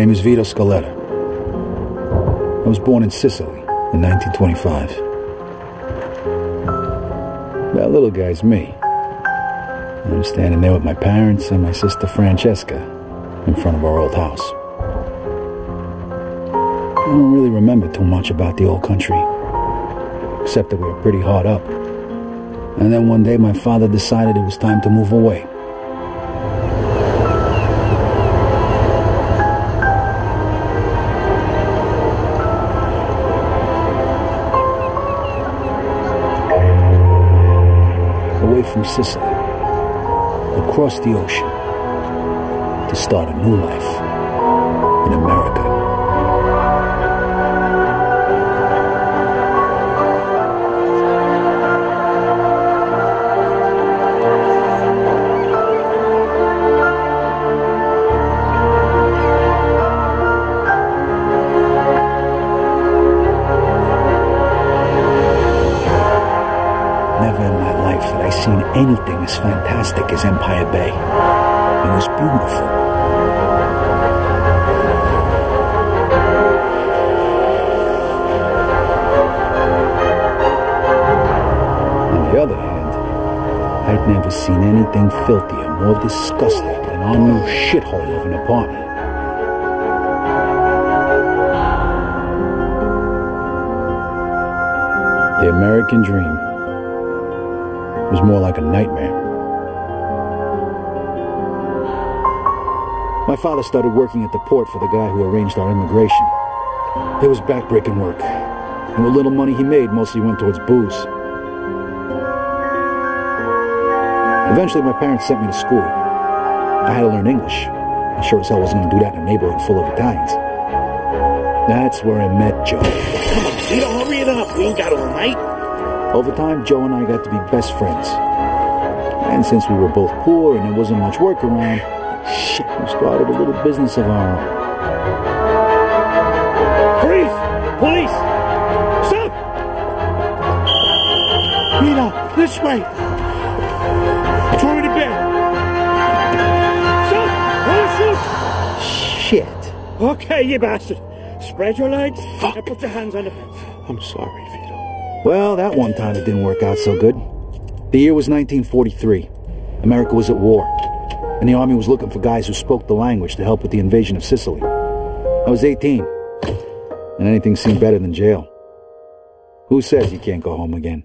My name is Vito Scaletta. I was born in Sicily in 1925. That little guy's me. I'm standing there with my parents and my sister Francesca in front of our old house. I don't really remember too much about the old country, except that we were pretty hard up. And then one day my father decided it was time to move away. Sicily, across the ocean, to start a new life in America. Anything as fantastic as Empire Bay. It was beautiful. On the other hand, I'd never seen anything filthier, more disgusting than our new shithole of an apartment. The American dream was more like a nightmare. My father started working at the port for the guy who arranged our immigration. It was backbreaking work, and what little money he made mostly went towards booze. Eventually, my parents sent me to school. I had to learn English. I sure as hell wasn't going to do that in a neighborhood full of Italians. That's where I met Joe. Come on, Vito, hurry it up. We ain't got all night. Over time, Joe and I got to be best friends. And since we were both poor and there wasn't much work around, shit, we started a little business of our own. Freeze! Police! Stop! Vito, this way. Throw me to bed. Stop! Don't shoot! Shit. Okay, you bastard. Spread your legs and put your hands on the fence. I'm sorry. Well, that one time it didn't work out so good. The year was 1943. America was at war, and the army was looking for guys who spoke the language to help with the invasion of Sicily. I was 18, and anything seemed better than jail. Who says you can't go home again?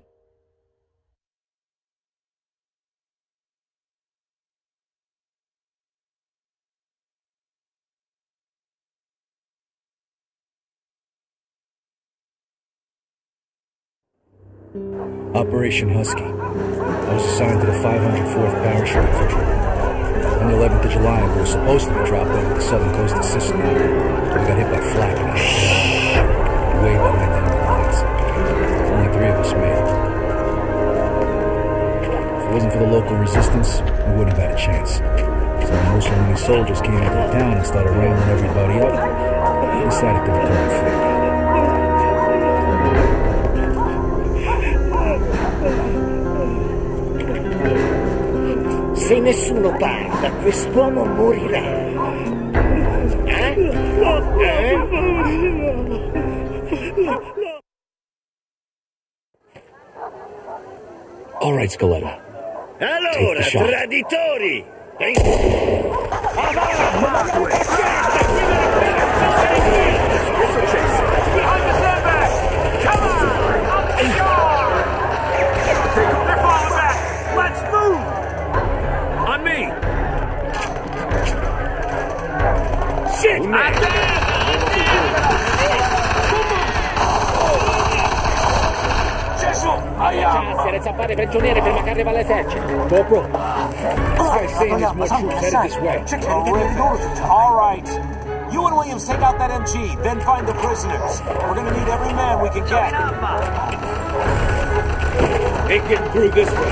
Operation Husky. I was assigned to the 504th Parachute Infantry. On the 11th of July, we were supposed to be dropped over the southern coast of Sicily. We got hit by flak and I way behind enemy lines. Only three of us made it. If it wasn't for the local resistance, we wouldn't have had a chance. So when Mussolini soldiers came into the town and started rounding everybody up, we decided to return the Se nessuno parla, quest'uomo morirà. Eh? Eh? All right, Scaletta. Allora, traditori! Behind Shit! I Gesù! Chance, le zappate prigioniere prima che arriva l'esercito. Corporal, this guy's saying there's more troops headed this way. Oh, All right. You and Williams take out that MG, then find the prisoners. We're gonna need every man we can get. Ain't getting through this way.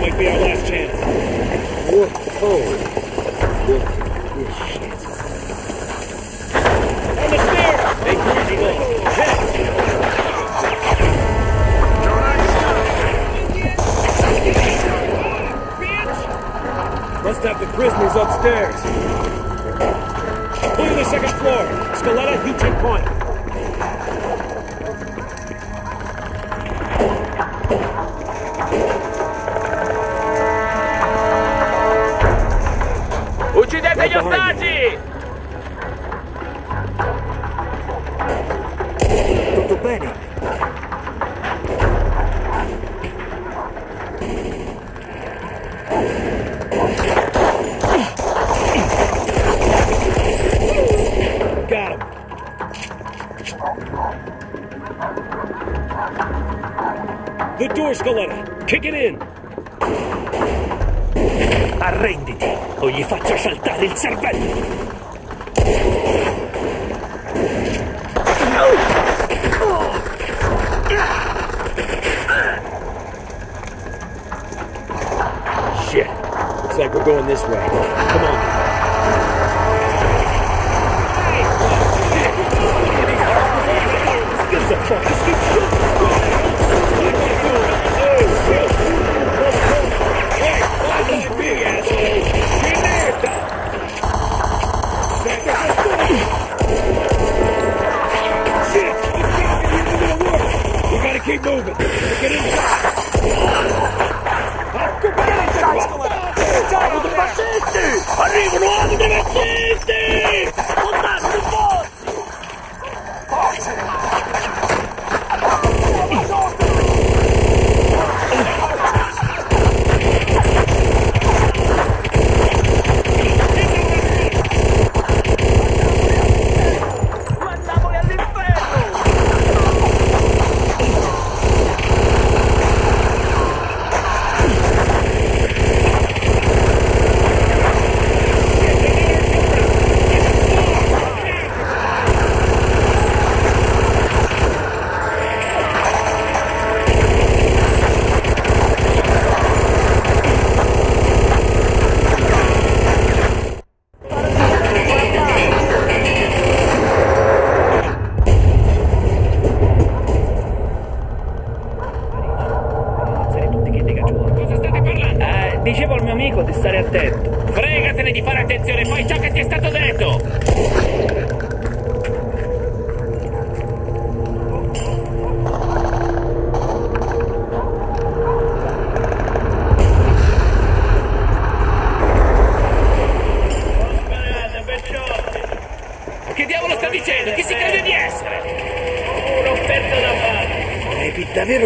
Might be our last chance. Whoa. Look at this shit. On the stairs! Make crazy long. Head! Must have the prisoners upstairs. Clear the second floor. Scaletta, you take point. Uccidete gli ostaggi! Tutto bene? Got him. The door, Scaletta. Kick it in. Arrenditi o gli faccio saltare el cervello.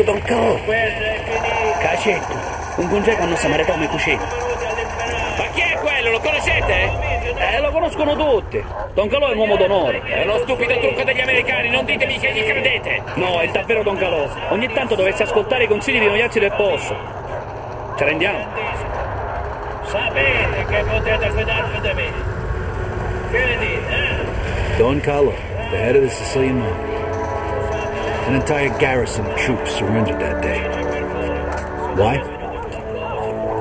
Don finito. Cacetto, un congeco non sa maritò come cucina. Ma chi è quello? Lo conoscete? Eh, lo conoscono tutti. Don Calò è un uomo d'onore. È lo stupido trucco degli americani, non ditemi che gli credete! No, è davvero Don Calò. Ogni tanto dovesse ascoltare i consigli di noiazzi del posto. Ci rendiamo? Sapete che potete fidarvi di me. Che ne dite, eh? Don Carlo, the head of the Sicilian mob. An entire garrison of troops surrendered that day. Why?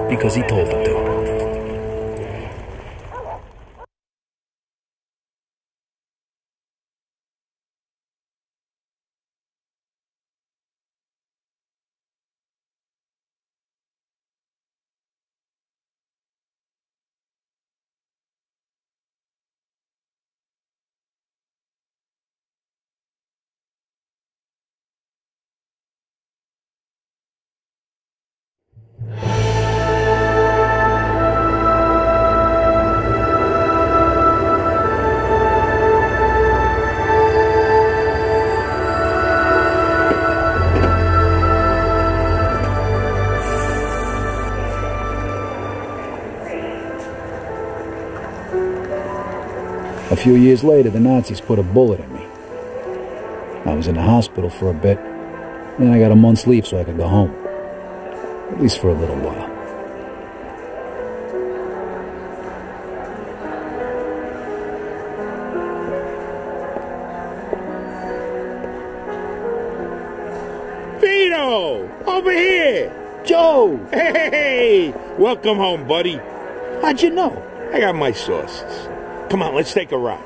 Because he told them to. Few years later, the Nazis put a bullet in me. I was in the hospital for a bit, and then I got a month's leave so I could go home. At least for a little while. Vito! Over here! Vito! Hey, welcome home, buddy. How'd you know? I got my sources. Come on, let's take a ride.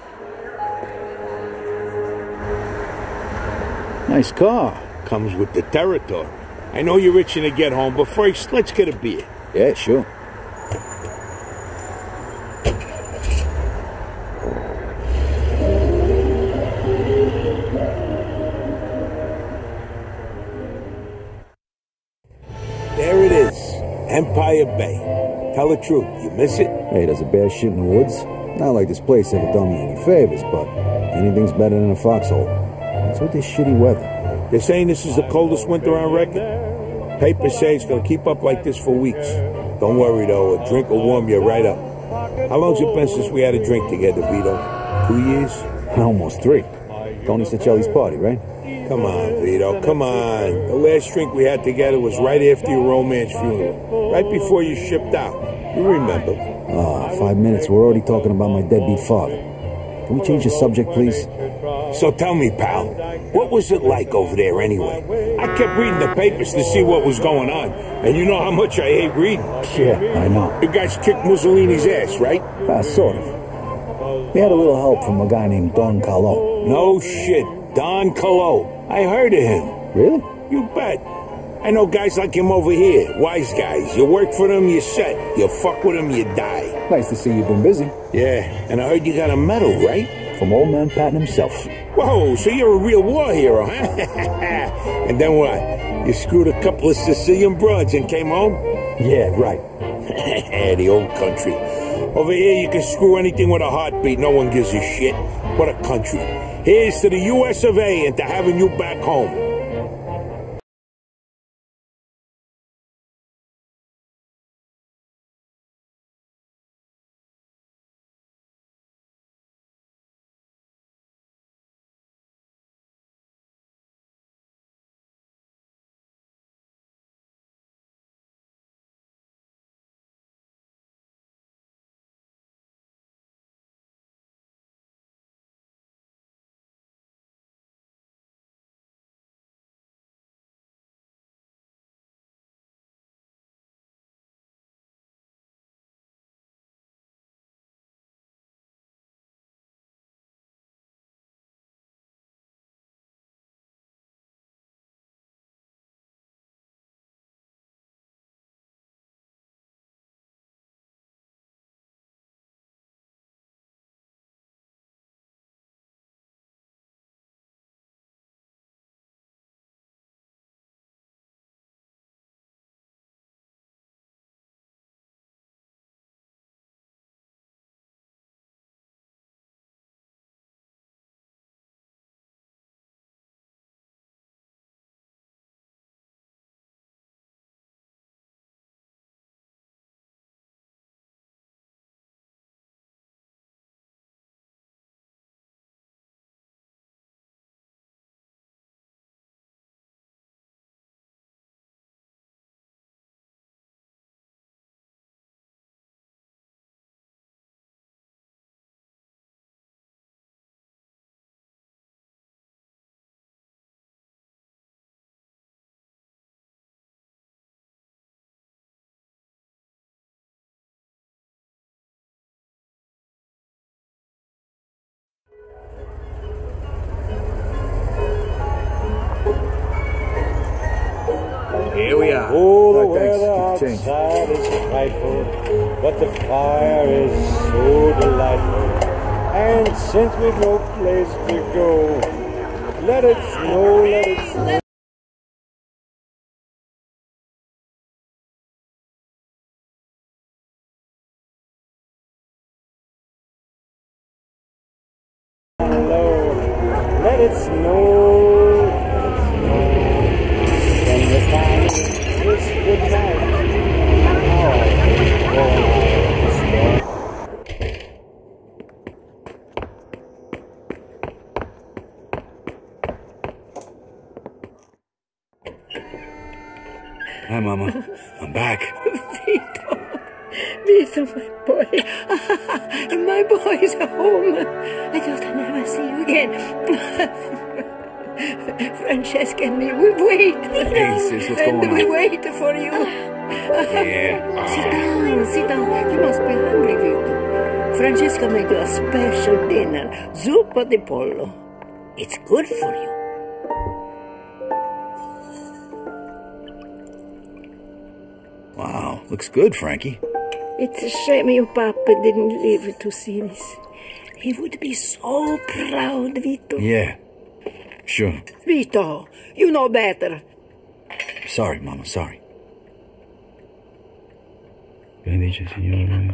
Nice car. Comes with the territory. I know you're itching to get home, but first, let's get a beer. Yeah, sure. There it is, Empire Bay. Tell the truth, you miss it? Hey, does a bear shit in the woods? Not like this place ever done me any favors, but anything's better than a foxhole. What's with this shitty weather? They're saying this is the coldest winter on record. Papers say it's gonna keep up like this for weeks. Don't worry though, a drink will warm you right up. How long's it been since we had a drink together, Vito? Two years? Almost three. Tony Cicelli's party, right? Come on, Vito, come on. The last drink we had together was right after your romance funeral. Right before you shipped out. You remember. Ah, five minutes. We're already talking about my deadbeat father. Can we change the subject, please? So tell me, pal, what was it like over there anyway? I kept reading the papers to see what was going on, and you know how much I hate reading. Yeah, I know. You guys kicked Mussolini's ass, right? Ah, sort of. We had a little help from a guy named Don Calò. No shit, Don Calò. I heard of him. Really? You bet. I know guys like him over here, wise guys. You work for them, you set. You fuck with them, you die. Nice to see you've been busy. Yeah, and I heard you got a medal, right? From old man Patton himself. Whoa, so you're a real war hero, huh? and then what? You screwed a couple of Sicilian broads and came home? Yeah, right. the old country. Over here, you can screw anything with a heartbeat. No one gives a shit. What a country. Here's to the U.S. of A. and to having you back home. Change. outside is frightful, but the fire is so delightful. And since we've no place to go, let it snow, let it snow. You a special dinner, zuppa di pollo. It's good for you. Wow, looks good, Frankie. It's a shame your papa didn't live to see this. He would be so proud, Vito. Yeah, sure. Vito, you know better. Sorry, Mama, sorry. Benedice Signore,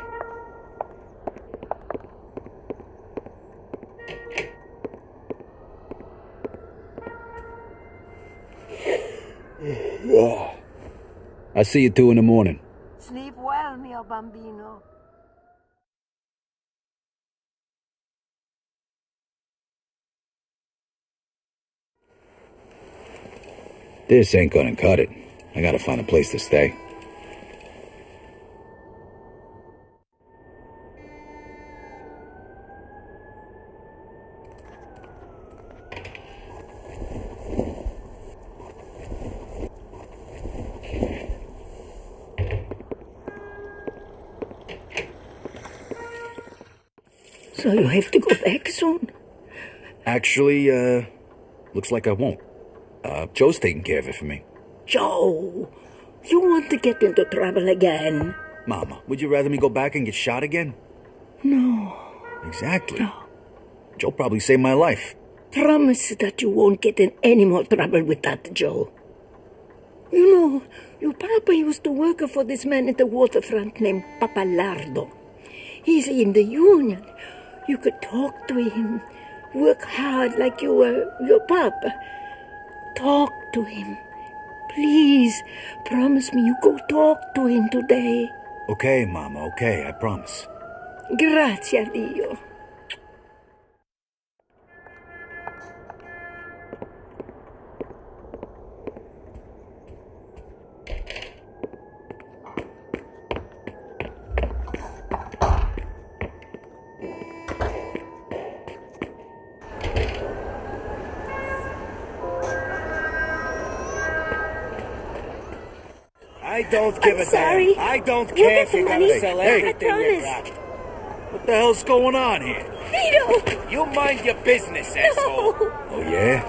Oh, I'll see you two in the morning. Sleep well, mio bambino. This ain't gonna cut it. I gotta find a place to stay. So you have to go back soon? Actually, uh, looks like I won't. Uh, Joe's taking care of it for me. Joe, you want to get into trouble again? Mama, would you rather me go back and get shot again? No. Exactly. Joe probably saved my life. Promise that you won't get in any more trouble with that, Joe. You know, your papa used to work for this man at the waterfront named Papalardo. He's in the union. You could talk to him, work hard like you were your papa. Talk to him. Please, promise me you go talk to him today. Okay, Mama, okay, I promise. Grazie a Dio. I don't give I'm a sorry. damn. I don't We'll care get if the you gotta sell Hey, everything you got. What the hell's going on here? Vito! You mind your business, asshole. Oh, yeah?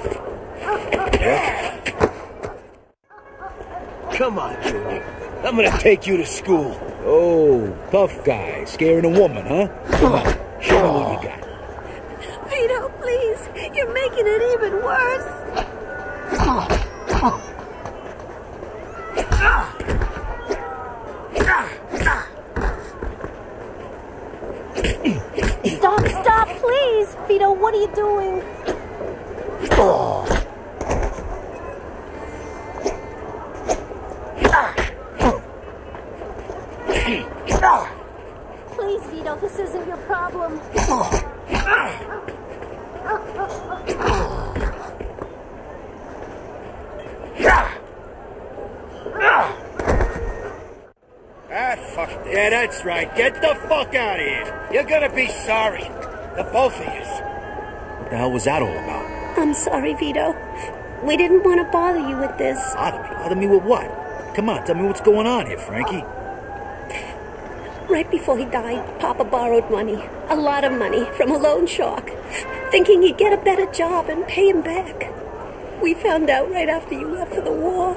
Come on, Junior. I'm gonna take you to school. Oh, tough guy, scaring a woman, huh? Come on, show me what you got. Vito, please! You're making it even worse! Stop, stop, Vito, what are you doing? Please, Vito, this isn't your problem. Ah, fuck. Yeah, that's right. Get the fuck out of here. You're gonna be sorry. The both of you. What the hell was that all about? I'm sorry, Vito. We didn't want to bother you with this. Bother me? Bother me with what? Come on, tell me what's going on here, Frankie. Right before he died, Papa borrowed money, a lot of money, from a loan shark, thinking he'd get a better job and pay him back. We found out right after you left for the war.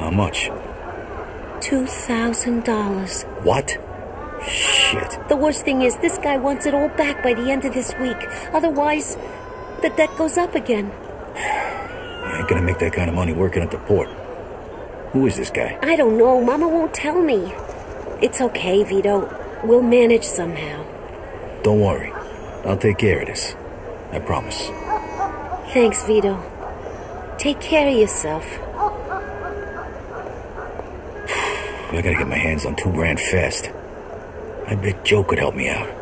How much? $2,000. What? Shit. The worst thing is, this guy wants it all back by the end of this week. Otherwise, the debt goes up again. I ain't gonna make that kind of money working at the port. Who is this guy? I don't know. Mama won't tell me. It's okay, Vito. We'll manage somehow. Don't worry. I'll take care of this. I promise. Thanks, Vito. Take care of yourself. I gotta get my hands on two grand fast. I bet Joe could help me out.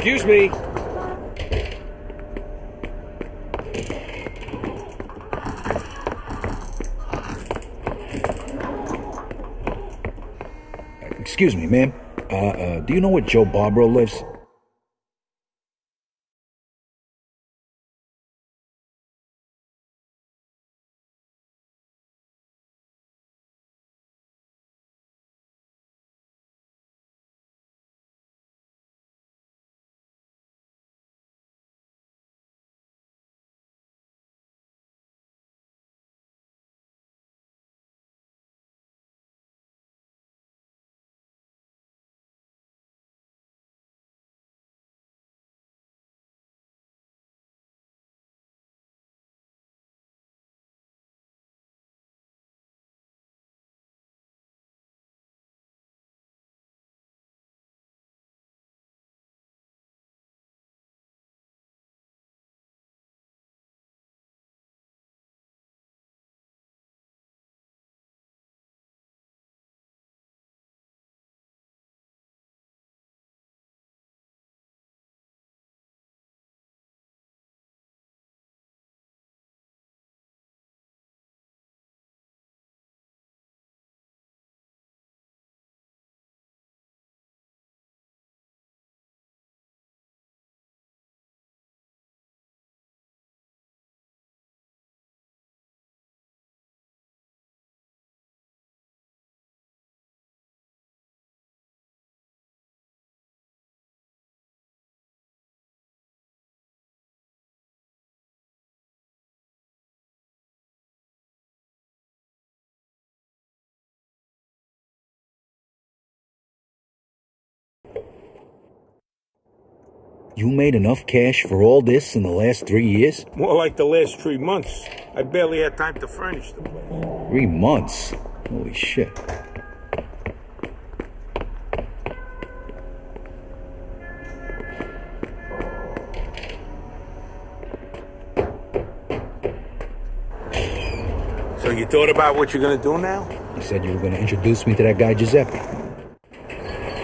Excuse me. Excuse me, ma'am. Uh, uh, do you know where Joe Barbaro lives? You made enough cash for all this in the last three years? More like the last three months. I barely had time to furnish the place. Three months? Holy shit. So you thought about what you're gonna do now? You said you were going to introduce me to that guy Giuseppe.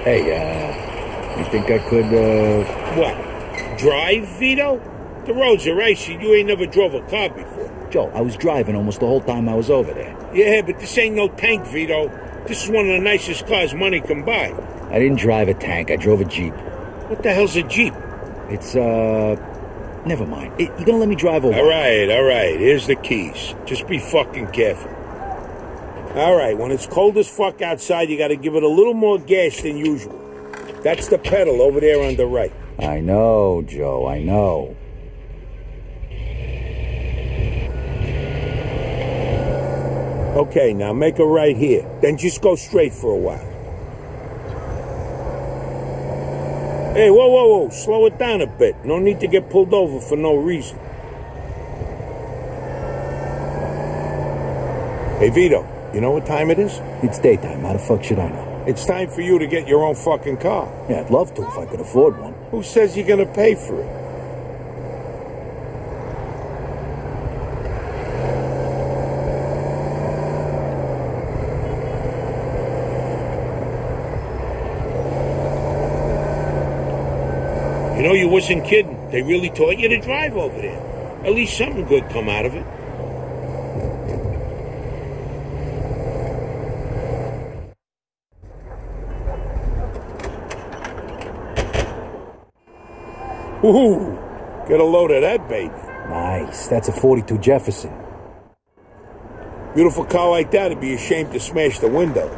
Hey, uh, you think I could, uh... What? Drive, Vito? The roads are icy. You ain't never drove a car before. Joe, I was driving almost the whole time I was over there. Yeah, but this ain't no tank, Vito. This is one of the nicest cars money can buy. I didn't drive a tank, I drove a Jeep. What the hell's a Jeep? It's, uh... Never mind. It, you gonna let me drive over? All right, all right. Here's the keys. Just be fucking careful. All right, when it's cold as fuck outside, you gotta give it a little more gas than usual. That's the pedal over there on the right. I know, Joe, I know. Okay, now make a right here. Then just go straight for a while. Hey, whoa, whoa, whoa. Slow it down a bit. No need to get pulled over for no reason. Hey, Vito, you know what time it is? It's daytime. How the fuck should I know? It's time for you to get your own fucking car. Yeah, I'd love to if I could afford one. Who says you're gonna pay for it? You know, you wasn't kidding. They really taught you to drive over there. At least something good come out of it. Ooh, get a load of that baby. Nice. That's a 42 Jefferson. Beautiful car like that it'd be ashamed to smash the window.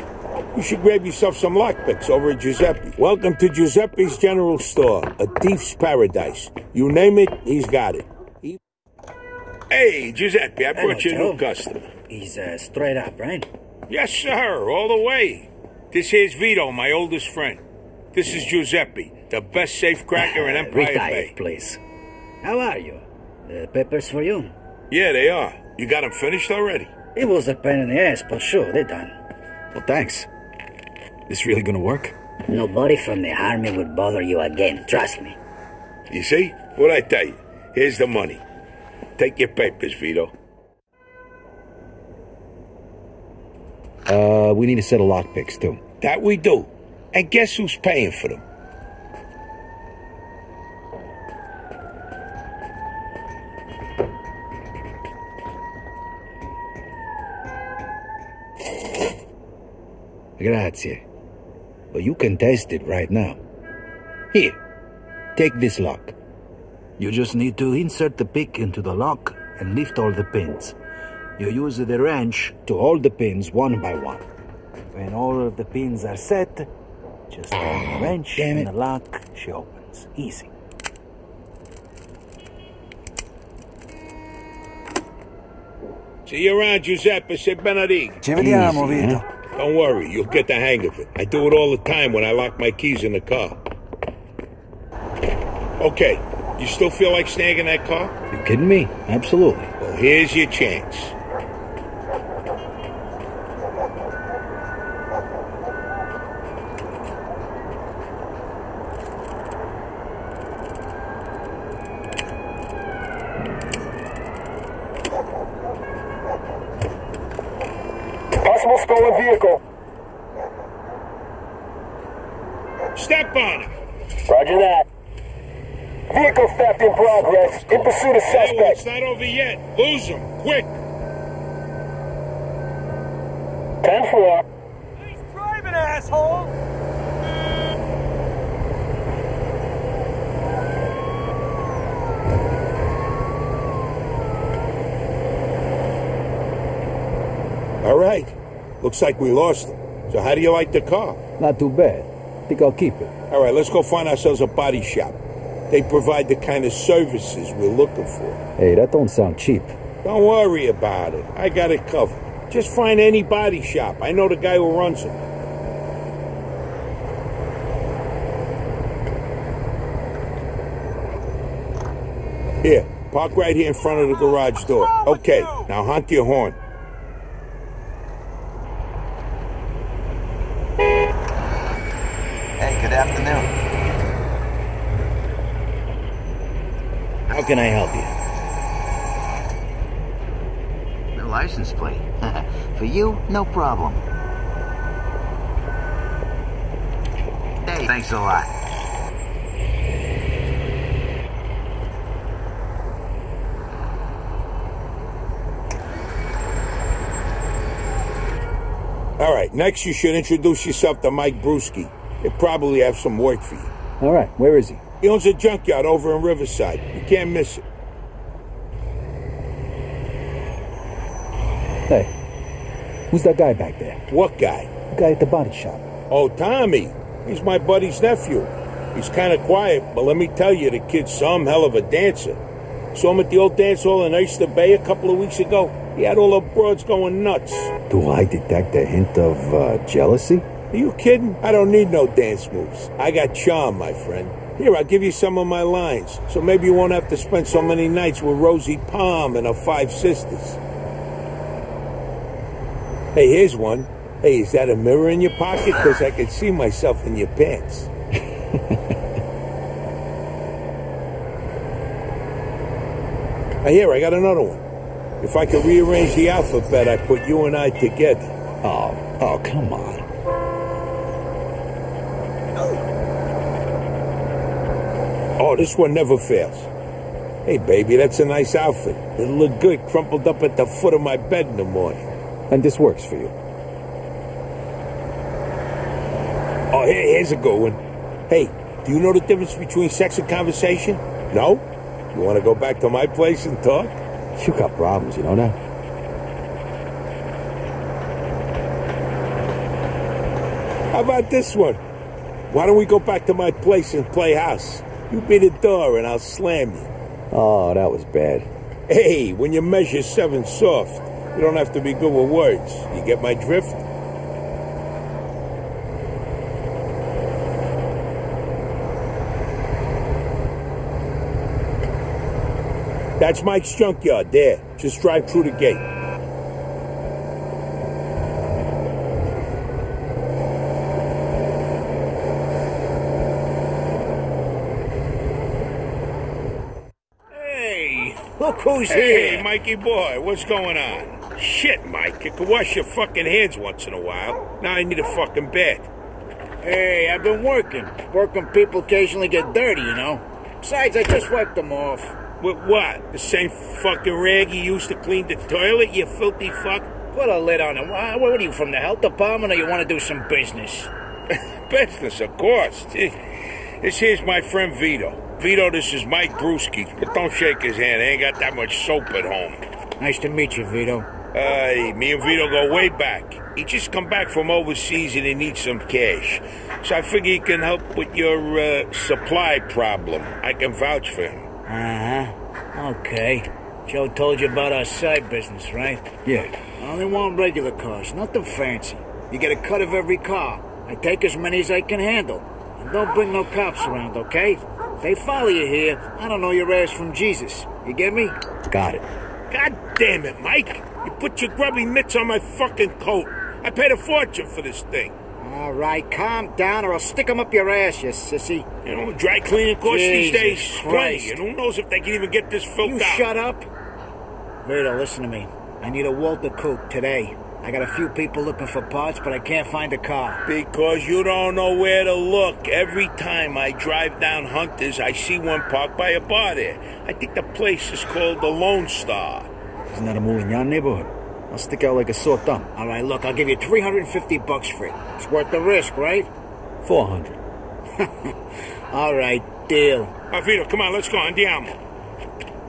You should grab yourself some lockpicks over at Giuseppe. Welcome to Giuseppe's General Store, a thief's paradise. You name it, he's got it. He- Hey, Giuseppe, I brought you a new customer. He's uh, straight up, right? Yes, sir, all the way. This here's Vito, my oldest friend. This is Giuseppe, the best safe cracker in Empire Retired, Bay. please. How are you? The peppers for you? Yeah, they are. You got them finished already? It was a pain in the ass, but sure, they're done. Well, thanks. This really gonna work? Nobody from the army would bother you again, trust me. You see? What I tell you? Here's the money. Take your papers, Vito. Uh, we need a set of lockpicks, too. That we do. And guess who's paying for them? Grazie. But you can test it right now. Here, take this lock. You just need to insert the pick into the lock and lift all the pins. You use the wrench to hold the pins one by one. When all of the pins are set, just a the ah, wrench damn and the lock, she opens. Easy. See you around, Giuseppe. Say Benedict. Ci vediamo, Easy, Vito. Eh? Don't worry, you'll get the hang of it. I do it all the time when I lock my keys in the car. Okay, you still feel like snagging that car? You kidding me? Absolutely. Well, here's your chance. Possible stolen vehicle. Step on it. Roger that. Vehicle theft in progress. In pursuit of Hey, well, suspect. it's not over yet. Lose him, quick. 10-4. He's driving, asshole! All right. Looks like we lost him. So how do you like the car? Not too bad. Think I'll keep it. All right, let's go find ourselves a body shop. They provide the kind of services we're looking for. Hey, that don't sound cheap. Don't worry about it. I got it covered. Just find any body shop. I know the guy who runs it. Here, park right here in front of the garage door. Okay, now honk your horn. Hey, good afternoon. How can I help you? The license plate. For you, no problem. Hey, thanks a lot. All right, next you should introduce yourself to Mike Bruski. He'll probably have some work for you. All right, where is he? He owns a junkyard over in Riverside. You can't miss it. Hey, who's that guy back there? What guy? The guy at the body shop. Oh, Tommy. He's my buddy's nephew. He's kind of quiet, but let me tell you, the kid's some hell of a dancer. Saw him at the old dance hall in Oyster Bay a couple of weeks ago. He had all the broads going nuts. Do I detect a hint of uh, jealousy? Are you kidding? I don't need no dance moves. I got charm, my friend. Here, I'll give you some of my lines, so maybe you won't have to spend so many nights with Rosie Palm and her five sisters. Hey, here's one. Hey, is that a mirror in your pocket? Because I can see myself in your pants. Hey, here, I got another one. If I could rearrange the alphabet, I'd put you and I together. Oh, oh, come on. Oh, this one never fails. Hey, baby, that's a nice outfit. It'll look good crumpled up at the foot of my bed in the morning. And this works for you. Oh, here, here's a good one. Hey, do you know the difference between sex and conversation? No? You want to go back to my place and talk? You got problems, you know that? How about this one? Why don't we go back to my place and play house? You be the door and I'll slam you. Oh, that was bad. Hey, when you measure seven soft, you don't have to be good with words. You get my drift? That's Mike's junkyard there. Just drive through the gate. Hey, look who's Hey, here. Mikey boy, what's going on? Shit, Mike, you can wash your fucking hands once in a while. Now I need a fucking bed. Hey, I've been working. Working people occasionally get dirty, you know. Besides, I just wiped them off. With what? The same fucking rag you used to clean the toilet, you filthy fuck? Put a lid on it. Wha- What are you, from the health department, or you want to do some business? Business, of course. This here's my friend Vito. Vito, this is Mike Bruski, but don't shake his hand. I ain't got that much soap at home. Nice to meet you, Vito. Hey, me and Vito go way back. He just come back from overseas and he needs some cash. So I figure he can help with your uh, supply problem. I can vouch for him. Uh-huh. Okay. Joe told you about our side business, right? Yeah. I only want regular cars, nothing fancy. You get a cut of every car. I take as many as I can handle. And don't bring no cops around, okay? They follow you here, I don't know your ass from Jesus. You get me? Got it. God damn it, Mike. You put your grubby mitts on my fucking coat. I paid a fortune for this thing. All right, calm down or I'll stick 'em up your ass, you sissy. You know, dry cleaning costs these days plenty, and who knows if they can even get this filled You out. shut up. Vito, listen to me. I need a Walter Coupe today. I got a few people looking for parts, but I can't find a car. Because you don't know where to look. Every time I drive down Hunters, I see one parked by a bar there. I think the place is called the Lone Star. Isn't that a Moulignan neighborhood? I'll stick out like a sore thumb. All right, look, I'll give you 350 bucks for it. It's worth the risk, right? 400. All right, deal. Vito, come on, let's go. Andiamo.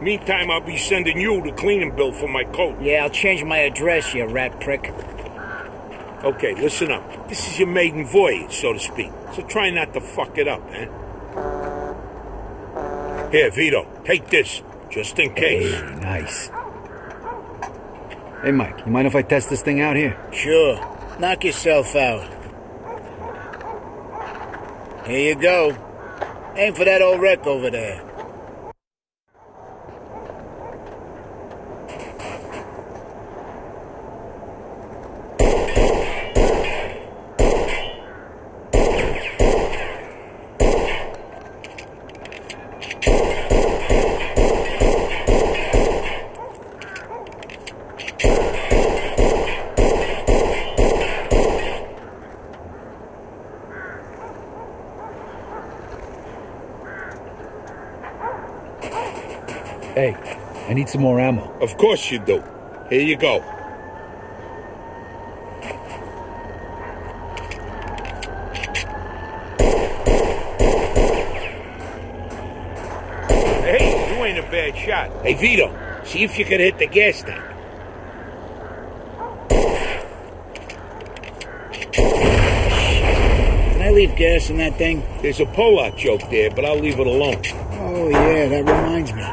Meantime, I'll be sending you the cleaning bill for my coat. Yeah, I'll change my address, you rat prick. Okay, listen up. This is your maiden voyage, so to speak. So try not to fuck it up, eh? Here, Vito, take this, just in case. Hey, nice. Hey, Mike, you mind if I test this thing out here? Sure. Knock yourself out. Here you go. Aim for that old wreck over there. Need some more ammo. Of course you do. Here you go. Hey, you ain't a bad shot. Hey, Vito, see if you can hit the gas tank. Can I leave gas in that thing? There's a pull-out joke there, but I'll leave it alone. Oh, yeah, that reminds me.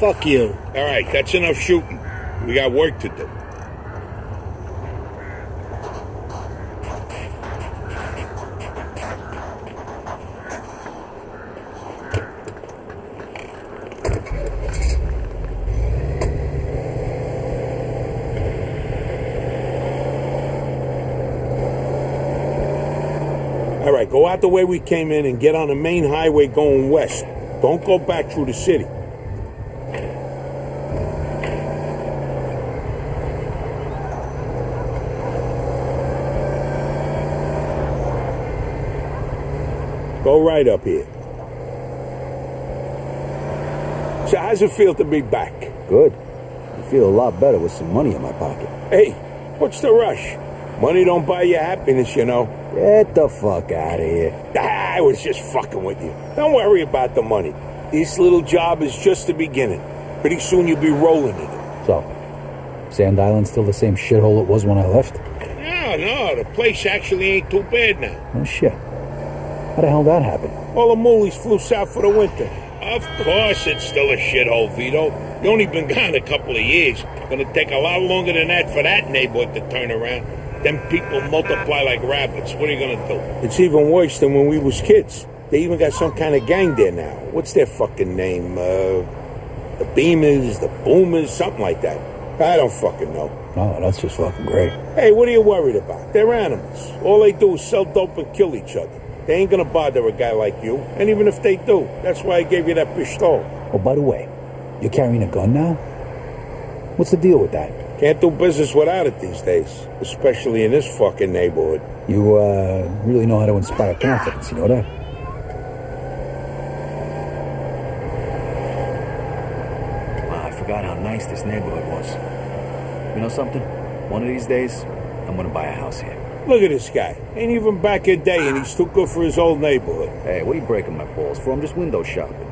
Fuck you. All right, that's enough shooting. We got work to do. All right, go out the way we came in and get on the main highway going west. Don't go back through the city. Go right up here. So how's it feel to be back? Good. I feel a lot better with some money in my pocket. Hey, what's the rush? Money don't buy you happiness, you know. Get the fuck out of here. I was just fucking with you. Don't worry about the money. This little job is just the beginning. Pretty soon you'll be rolling in it. So, Sand Island's still the same shithole it was when I left? No, no, the place actually ain't too bad now. Oh, shit. How the hell that happen? All the moolies flew south for the winter. Of course it's still a shithole, Vito. You only been gone a couple of years. Gonna take a lot longer than that for that neighborhood to turn around. Them people multiply like rabbits. What are you gonna do? It's even worse than when we was kids. They even got some kind of gang there now. What's their fucking name? Uh, the Beamers, the Boomers, something like that. I don't fucking know. Oh, that's just fucking great. Hey, what are you worried about? They're animals. All they do is sell dope and kill each other. They ain't gonna bother a guy like you. And even if they do, that's why I gave you that pistol. Oh, by the way, you're carrying a gun now? What's the deal with that? Can't do business without it these days, especially in this fucking neighborhood. You, uh, really know how to inspire confidence, you know that? Wow, I forgot how nice this neighborhood was. You know something? One of these days, I'm gonna buy a house here. Look at this guy. Ain't even back a day, and he's too good for his old neighborhood. Hey, what are you breaking my balls for? I'm just window shopping.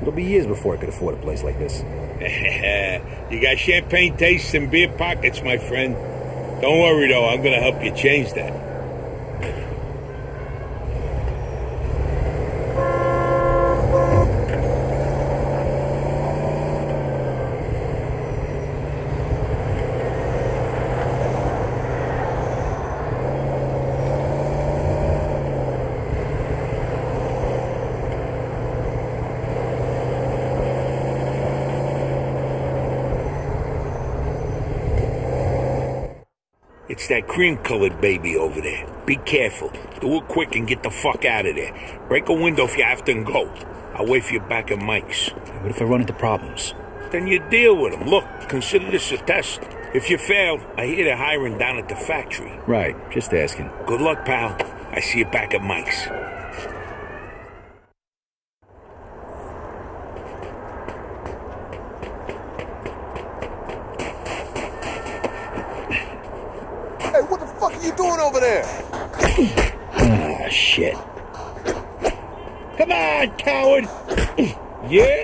It'll be years before I could afford a place like this. you got champagne tastes and beer pockets, my friend. Don't worry, though. I'm gonna help you change that. It's that cream-colored baby over there. Be careful. Do it quick and get the fuck out of there. Break a window if you have to and go. I'll wait for you back at Mike's. What if I run into problems? Then you deal with them. Look, consider this a test. If you fail, I hear they're hiring down at the factory. Right, just asking. Good luck, pal. I see you back at Mike's. Hey, what the fuck are you doing over there? Ah, shit. Come on, coward! Yeah?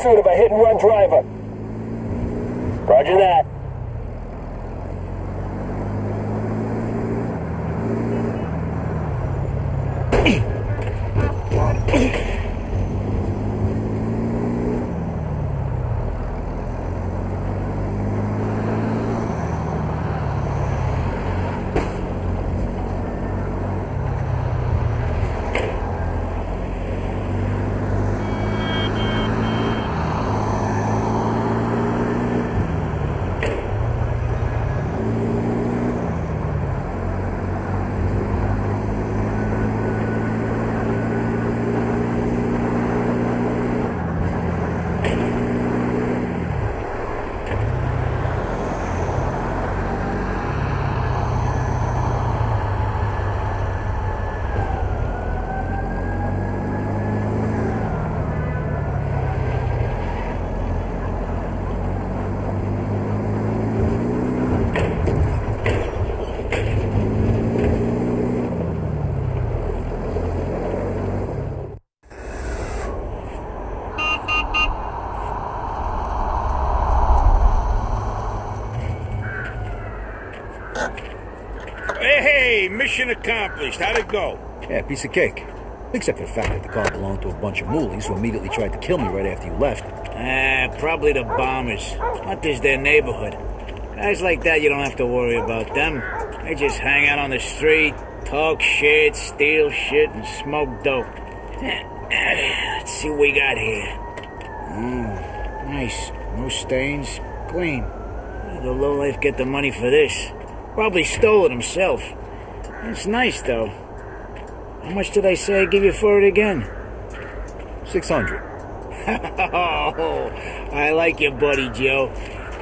Pursuit of a hit and run driver. Roger that. Mission accomplished. How'd it go? Yeah, piece of cake. Except for the fact that the car belonged to a bunch of moolies who immediately tried to kill me right after you left. Ah, probably the bombers. Hunter's their neighborhood. Guys like that, you don't have to worry about them. They just hang out on the street, talk shit, steal shit, and smoke dope. Let's see what we got here. Oh, nice. No stains. Clean. The lowlife get the money for this. Probably stole it himself. It's nice, though. How much did I say I'd give you for it again? 600. oh, I like your buddy, Joe.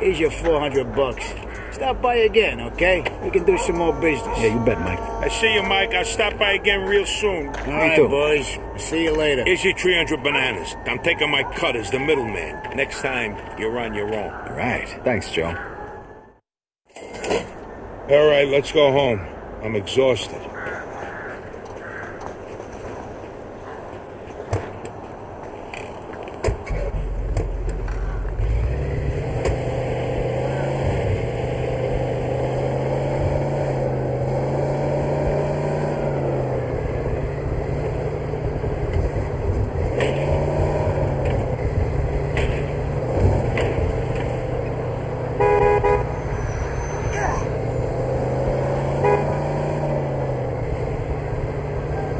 Here's your 400 bucks. Stop by again, okay? We can do some more business. Yeah, you bet, Mike. I see you, Mike. I'll stop by again real soon. All right, too. boys. See you later. Here's your 300 bananas. I'm taking my cut as the middleman. Next time, you're on your own. All right. Thanks, Joe. All right, let's go home. I'm exhausted.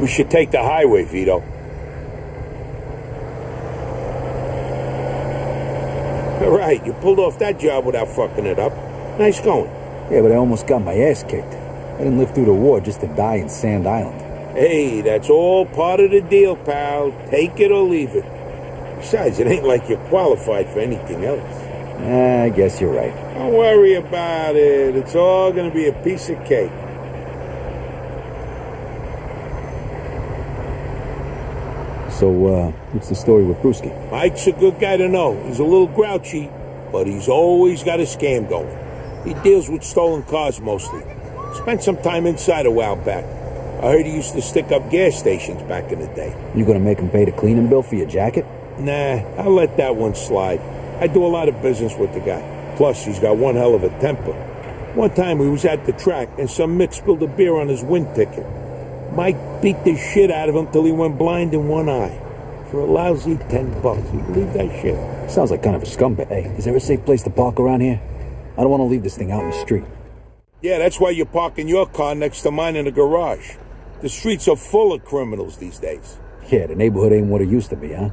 Should take the highway, Vito. All right, you pulled off that job without fucking it up. Nice going. Yeah, but I almost got my ass kicked. I didn't live through the war just to die in Sand Island. Hey, that's all part of the deal, pal. Take it or leave it. Besides, it ain't like you're qualified for anything else. Eh, I guess you're right. Don't worry about it. It's all gonna be a piece of cake. So, uh, what's the story with Bruski? Mike's a good guy to know. He's a little grouchy, but he's always got a scam going. He deals with stolen cars mostly. Spent some time inside a while back. I heard he used to stick up gas stations back in the day. You gonna make him pay the cleaning bill for your jacket? Nah, I'll let that one slide. I do a lot of business with the guy. Plus, he's got one hell of a temper. One time we was at the track and some mick spilled a beer on his wind ticket. Mike beat the shit out of him till he went blind in one eye. For a lousy ten bucks. You believe that shit? Sounds like kind of a scumbag. Hey, is there a safe place to park around here? I don't want to leave this thing out in the street. Yeah, that's why you're parking your car next to mine in the garage. The streets are full of criminals these days. Yeah, the neighborhood ain't what it used to be, huh?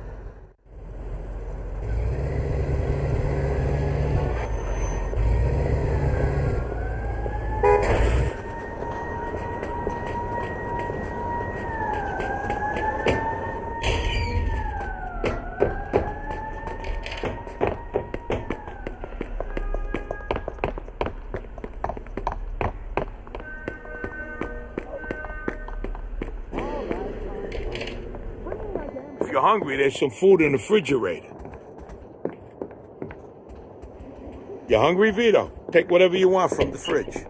Hungry, there's some food in the refrigerator. You hungry, Vito? Take whatever you want from the fridge.